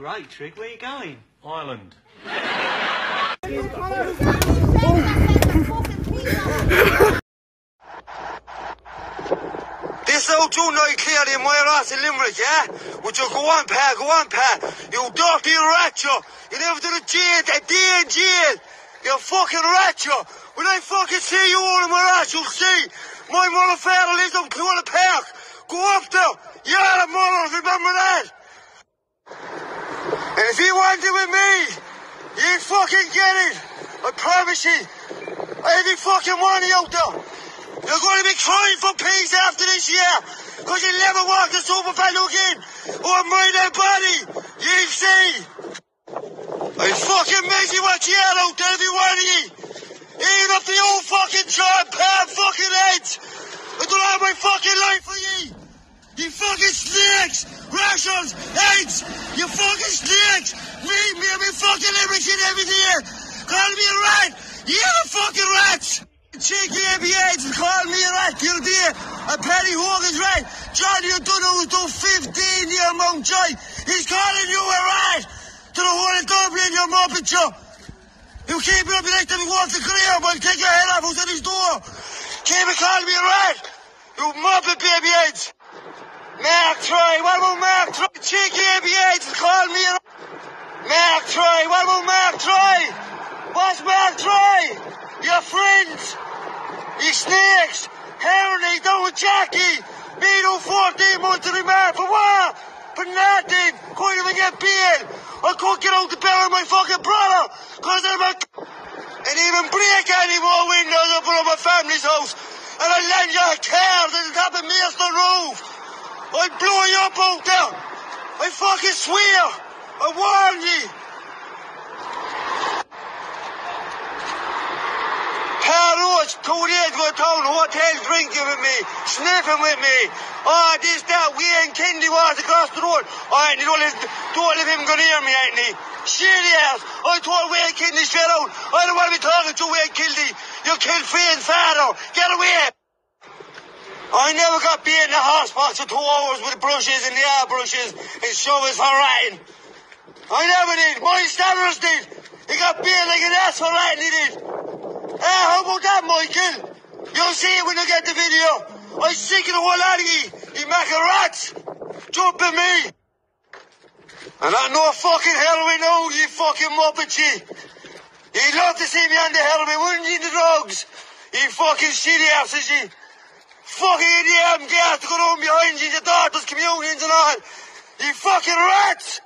Great trick. Where are you going? Ireland. This old two night clearly in my ass in Limerick, yeah? Would you go on, pal, go on, pal. You dirty rat, you. You never did a jail, a day in jail. You fucking rat, you. When I fucking see you all in my ass, you'll see. My mother father lives up Clona Park. Go up there. You're the mother, remember that? And if you want it with me, you fucking get it. I promise you. Every fucking one of you there. You're going to be crying for peace after this year. Because you'll never walk the SuperValu again. Oh, or mind their body. You see. I fucking miss you what you had out there, every one of you. Even up the old fucking John Pan fucking heads. I don't have my fucking life for you. You fucking snakes! Russians! Eggs! You fucking snakes! Me, I'm in fucking everything every day! Call me a rat! You're fucking rats! Cheeky and call me a rat, you dear! A petty Paddy Hogan's rat! Johnny O'Donoghue who's done 15 year Mountjoy! He's calling you a rat! To the whole of Dublin, you muppet you! You keep up the next time you walk the career, but take your head off who's at his door! Keep calling me a rat! You muppet baby heads! Mark Troy, what about Mark Troy? Cheeky ABAs call me a... Mark Troy, what about Mark Troy? What's Mark Troy? Your friends. You snakes. Henry, with Jackie. Me do 14 months to remand for what? For nothing. Couldn't even get bail. I couldn't get out the bell of my fucking brother. Cause I'm a... And even break any more windows up on my family's house. And I land your car to the top of Maidstone roof. I blow you up out there. I fucking swear. I warn ye. Paul Roach, two days ago, town hotel drinking with me, sniffing with me. Oh, this, that, we ain't Kennedy was across the road. Ah, and you don't let, don't let him go near me, ain't he? Ass. I told Wayne Kennedy straight out. I don't want to be talking to Wayne Kennedy. You killed Finn's father. Get away. I never got beat in the hospital for two hours with brushes and the airbrushes and shovels for ratting. I never did. My Stavros did. He got beat like an ass for ratting, he did. Hey, how about that, Michael? You'll see it when you get the video. I'm sick of the whole lot of you. You make a rats. Jump at me. And I know a fucking heroin now, you fucking muppet you. You'd love to see me on the heroin, wouldn't you, the drugs? You fucking shitty asses, you. Fucking I'm gas to go home behind you, the daughters, communions and all. You fucking rats!